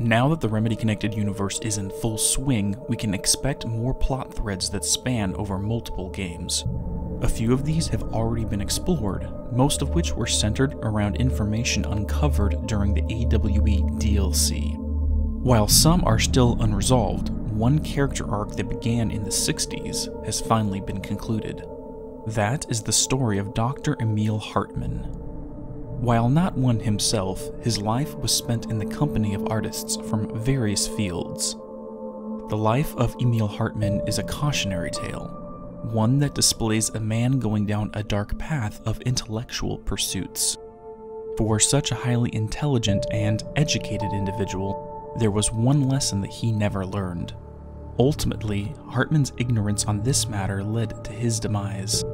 Now that the Remedy Connected universe is in full swing, we can expect more plot threads that span over multiple games. A few of these have already been explored, most of which were centered around information uncovered during the AWE DLC. While some are still unresolved, one character arc that began in the 60s has finally been concluded. That is the story of Dr. Emil Hartman. While not one himself, his life was spent in the company of artists from various fields. The life of Emil Hartman is a cautionary tale, one that displays a man going down a dark path of intellectual pursuits. For such a highly intelligent and educated individual, there was one lesson that he never learned. Ultimately, Hartman's ignorance on this matter led to his demise.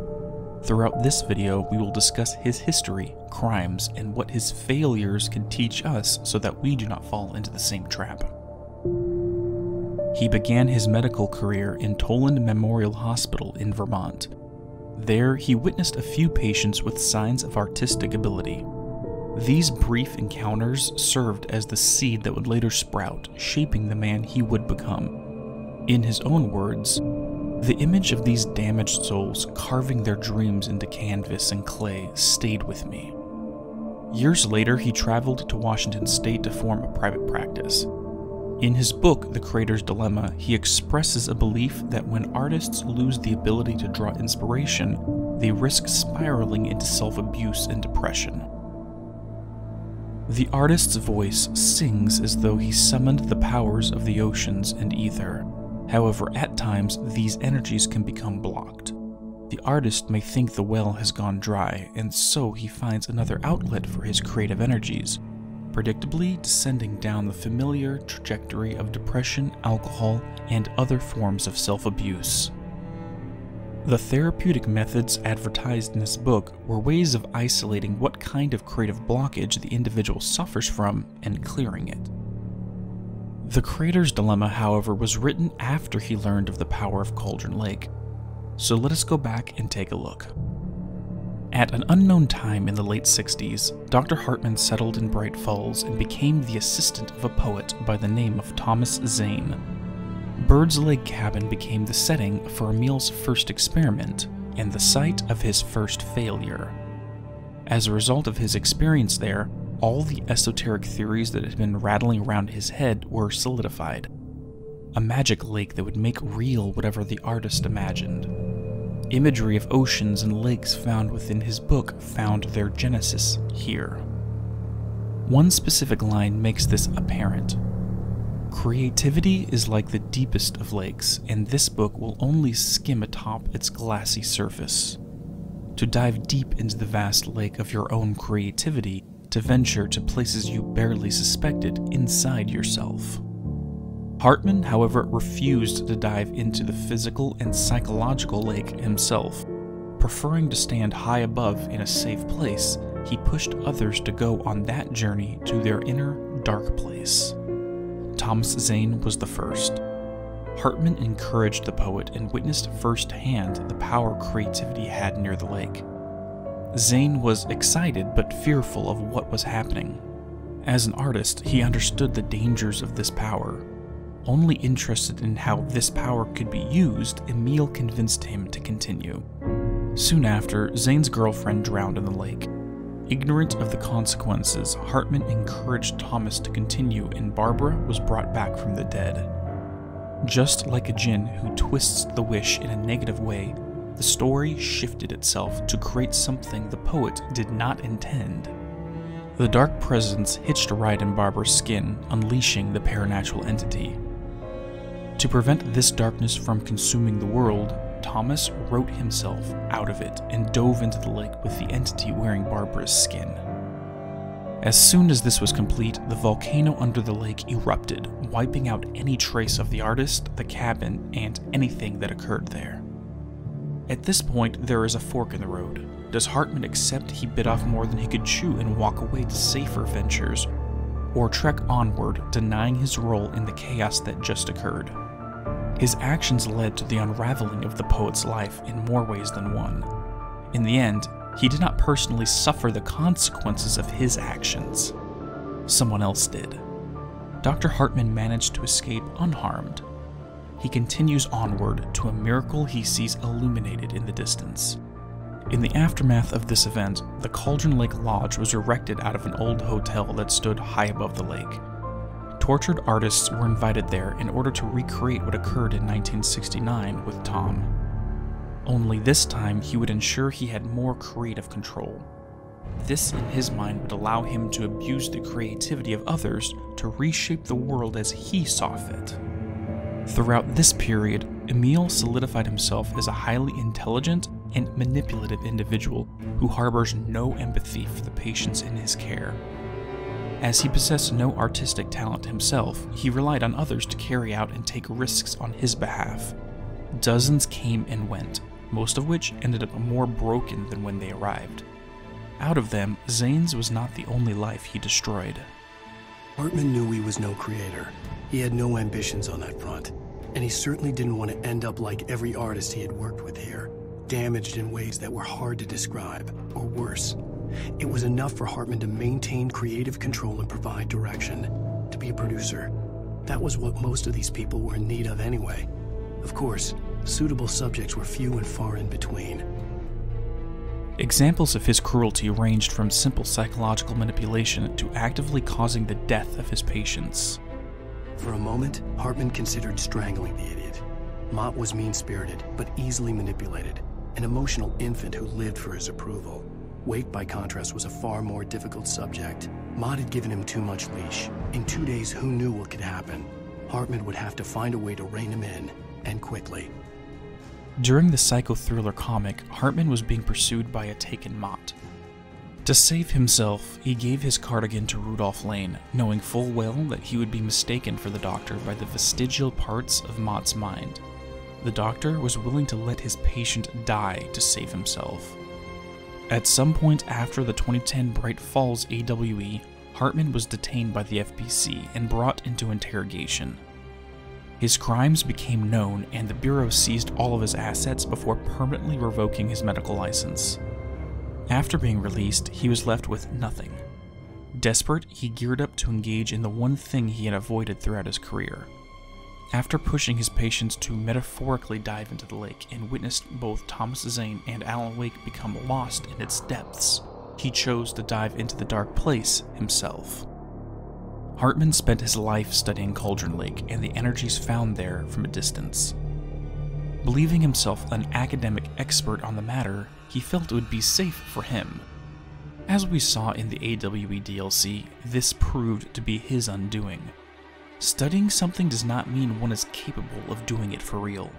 Throughout this video, we will discuss his history, crimes, and what his failures can teach us so that we do not fall into the same trap. He began his medical career in Toland Memorial Hospital in Vermont. There, he witnessed a few patients with signs of artistic ability. These brief encounters served as the seed that would later sprout, shaping the man he would become. In his own words, the image of these damaged souls carving their dreams into canvas and clay stayed with me. Years later, he traveled to Washington state to form a private practice. In his book, The Creator's Dilemma, he expresses a belief that when artists lose the ability to draw inspiration, they risk spiraling into self abuse and depression. The artist's voice sings as though he summoned the powers of the oceans and ether. However, at times, these energies can become blocked. The artist may think the well has gone dry, and so he finds another outlet for his creative energies, predictably descending down the familiar trajectory of depression, alcohol, and other forms of self abuse. The therapeutic methods advertised in this book were ways of isolating what kind of creative blockage the individual suffers from and clearing it. The Creator's Dilemma, however, was written after he learned of the power of Cauldron Lake, so let us go back and take a look. At an unknown time in the late 60s, Dr. Hartman settled in Bright Falls and became the assistant of a poet by the name of Thomas Zane. Bird's Leg Cabin became the setting for Emil's first experiment and the site of his first failure. As a result of his experience there, all the esoteric theories that had been rattling around his head were solidified. A magic lake that would make real whatever the artist imagined. Imagery of oceans and lakes found within his book found their genesis here. One specific line makes this apparent. Creativity is like the deepest of lakes, and this book will only skim atop its glassy surface. To dive deep into the vast lake of your own creativity to venture to places you barely suspected inside yourself. Hartman, however, refused to dive into the physical and psychological lake himself. Preferring to stand high above in a safe place, he pushed others to go on that journey to their inner dark place. Thomas Zane was the first. Hartman encouraged the poet and witnessed firsthand the power creativity had near the lake. Zane was excited but fearful of what was happening. As an artist, he understood the dangers of this power. Only interested in how this power could be used, Emil convinced him to continue. Soon after, Zane's girlfriend drowned in the lake. Ignorant of the consequences, Hartman encouraged Thomas to continue, and Barbara was brought back from the dead. Just like a jinn who twists the wish in a negative way, the story shifted itself to create something the poet did not intend. The dark presence hitched a ride in Barbara's skin, unleashing the paranatural entity. To prevent this darkness from consuming the world, Thomas wrote himself out of it and dove into the lake with the entity wearing Barbara's skin. As soon as this was complete, the volcano under the lake erupted, wiping out any trace of the artist, the cabin, and anything that occurred there. At this point, there is a fork in the road. Does Hartman accept he bit off more than he could chew and walk away to safer ventures, or trek onward, denying his role in the chaos that just occurred? His actions led to the unraveling of the poet's life in more ways than one. In the end, he did not personally suffer the consequences of his actions. Someone else did. Dr. Hartman managed to escape unharmed. He continues onward to a miracle he sees illuminated in the distance. In the aftermath of this event, the Cauldron Lake Lodge was erected out of an old hotel that stood high above the lake. Tortured artists were invited there in order to recreate what occurred in 1969 with Tom. Only this time, he would ensure he had more creative control. This, in his mind, would allow him to abuse the creativity of others to reshape the world as he saw fit. Throughout this period, Emil solidified himself as a highly intelligent and manipulative individual who harbors no empathy for the patients in his care. As he possessed no artistic talent himself, he relied on others to carry out and take risks on his behalf. Dozens came and went, most of which ended up more broken than when they arrived. Out of them, Zane's was not the only life he destroyed. Hartman knew he was no creator. He had no ambitions on that front. And he certainly didn't want to end up like every artist he had worked with here, damaged in ways that were hard to describe, or worse. It was enough for Hartman to maintain creative control and provide direction, to be a producer. That was what most of these people were in need of anyway. Of course, suitable subjects were few and far in between. Examples of his cruelty ranged from simple psychological manipulation to actively causing the death of his patients. For a moment, Hartman considered strangling the idiot. Mott was mean-spirited, but easily manipulated, an emotional infant who lived for his approval. Wake, by contrast, was a far more difficult subject. Mott had given him too much leash. In two days, who knew what could happen? Hartman would have to find a way to rein him in, and quickly. During the psycho thriller comic, Hartman was being pursued by a taken Mott. To save himself, he gave his cardigan to Rudolph Lane, knowing full well that he would be mistaken for the doctor by the vestigial parts of Mott's mind. The doctor was willing to let his patient die to save himself. At some point after the 2010 Bright Falls AWE, Hartman was detained by the FBC and brought into interrogation. His crimes became known, and the Bureau seized all of his assets before permanently revoking his medical license. After being released, he was left with nothing. Desperate, he geared up to engage in the one thing he had avoided throughout his career. After pushing his patients to metaphorically dive into the lake and witnessed both Thomas Zane and Alan Wake become lost in its depths, he chose to dive into the dark place himself. Hartman spent his life studying Cauldron Lake and the energies found there from a distance. Believing himself an academic expert on the matter, he felt it would be safe for him. As we saw in the AWE DLC, this proved to be his undoing. Studying something does not mean one is capable of doing it for real.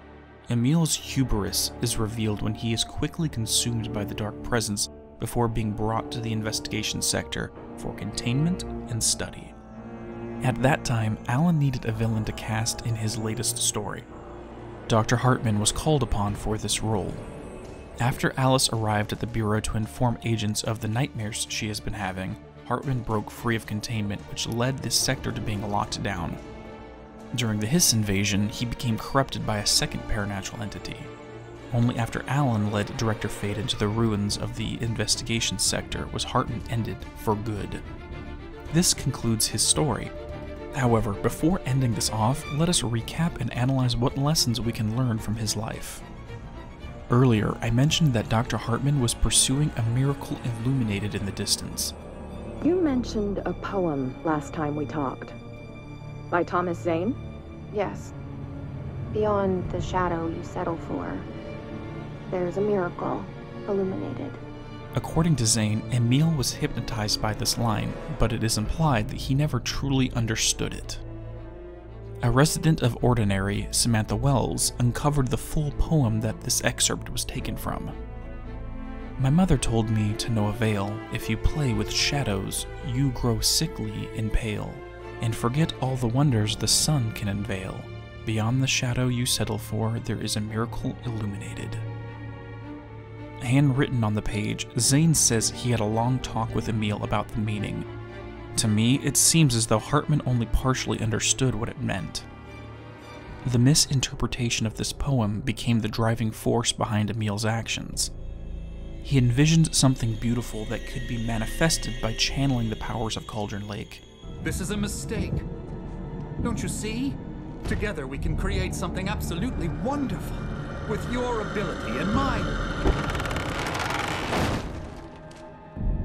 Emil's hubris is revealed when he is quickly consumed by the dark presence before being brought to the investigation sector for containment and study. At that time, Alan needed a villain to cast in his latest story. Dr. Hartman was called upon for this role. After Alice arrived at the Bureau to inform agents of the nightmares she has been having, Hartman broke free of containment, which led this sector to being locked down. During the Hiss invasion, he became corrupted by a second paranatural entity. Only after Alan led Director Faden into the ruins of the investigation sector was Hartman ended for good. This concludes his story, However, before ending this off, let us recap and analyze what lessons we can learn from his life. Earlier, I mentioned that Dr. Hartman was pursuing a miracle illuminated in the distance. You mentioned a poem last time we talked. By Thomas Zane? Yes. Beyond the shadow you settle for, there's a miracle illuminated. According to Zane, Emil was hypnotized by this line, but it is implied that he never truly understood it. A resident of Ordinary, Samantha Wells, uncovered the full poem that this excerpt was taken from. My mother told me to no avail, if you play with shadows, you grow sickly and pale, and forget all the wonders the sun can unveil. Beyond the shadow you settle for, there is a miracle illuminated. Handwritten on the page, Zane says he had a long talk with Emil about the meaning. To me, it seems as though Hartman only partially understood what it meant. The misinterpretation of this poem became the driving force behind Emil's actions. he envisioned something beautiful that could be manifested by channeling the powers of Cauldron Lake. This is a mistake. Don't you see? Together we can create something absolutely wonderful. With your ability and mine.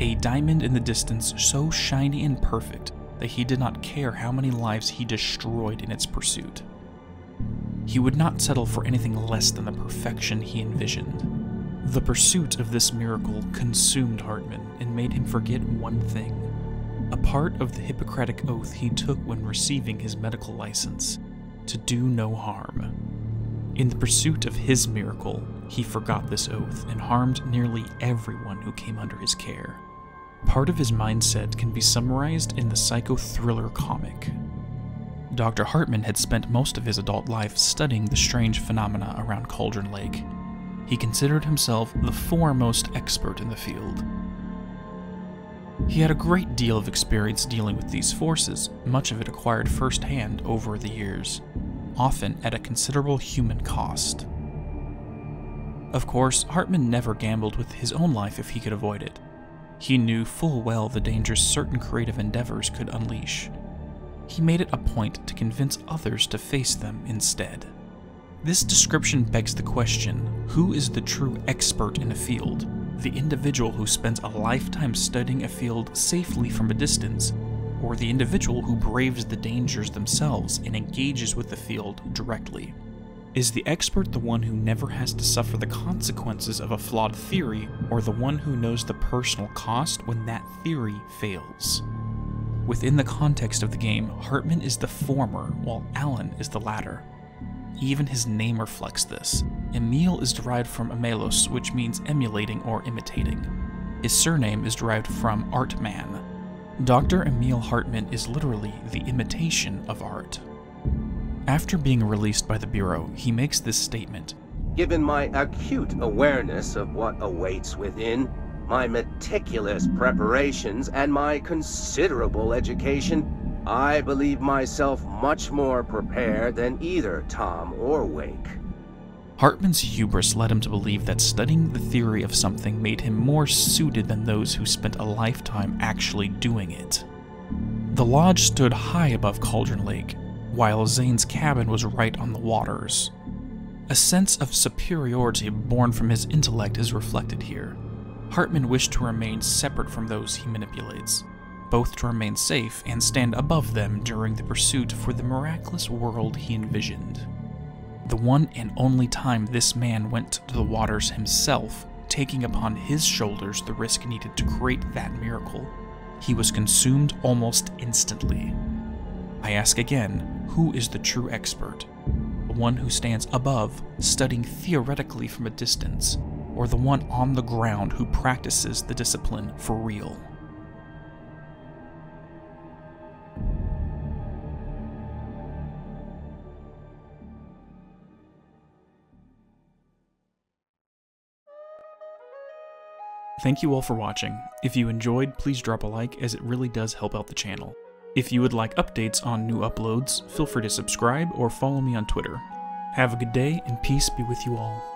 A diamond in the distance so shiny and perfect that he did not care how many lives he destroyed in its pursuit. He would not settle for anything less than the perfection he envisioned. The pursuit of this miracle consumed Hartman and made him forget one thing a part of the Hippocratic oath he took when receiving his medical license to do no harm. In the pursuit of his miracle, he forgot this oath and harmed nearly everyone who came under his care. Part of his mindset can be summarized in the psycho thriller comic. Dr. Hartman had spent most of his adult life studying the strange phenomena around Cauldron Lake. He considered himself the foremost expert in the field. He had a great deal of experience dealing with these forces, much of it acquired firsthand over the years, often at a considerable human cost. Of course, Hartman never gambled with his own life if he could avoid it. He knew full well the dangers certain creative endeavors could unleash. He made it a point to convince others to face them instead. This description begs the question who is the true expert in a field? The individual who spends a lifetime studying a field safely from a distance, or the individual who braves the dangers themselves and engages with the field directly? Is the expert the one who never has to suffer the consequences of a flawed theory, or the one who knows the personal cost when that theory fails? Within the context of the game, Hartman is the former, while Alan is the latter. Even his name reflects this. Emil is derived from Emelos, which means emulating or imitating. His surname is derived from Artman. Dr. Emil Hartman is literally the imitation of art. After being released by the Bureau, he makes this statement Given my acute awareness of what awaits within, my meticulous preparations, and my considerable education, I believe myself much more prepared than either Tom or Wake. Hartman's hubris led him to believe that studying the theory of something made him more suited than those who spent a lifetime actually doing it. The lodge stood high above Cauldron Lake, while Zane's cabin was right on the waters. A sense of superiority born from his intellect is reflected here. Hartman wished to remain separate from those he manipulates, both to remain safe and stand above them during the pursuit for the miraculous world he envisioned. The one and only time this man went to the waters himself, taking upon his shoulders the risk needed to create that miracle, he was consumed almost instantly. I ask again, who is the true expert? The one who stands above, studying theoretically from a distance, or the one on the ground who practices the discipline for real? Thank you all for watching. If you enjoyed, please drop a like as it really does help out the channel. If you would like updates on new uploads, feel free to subscribe or follow me on Twitter. Have a good day and peace be with you all.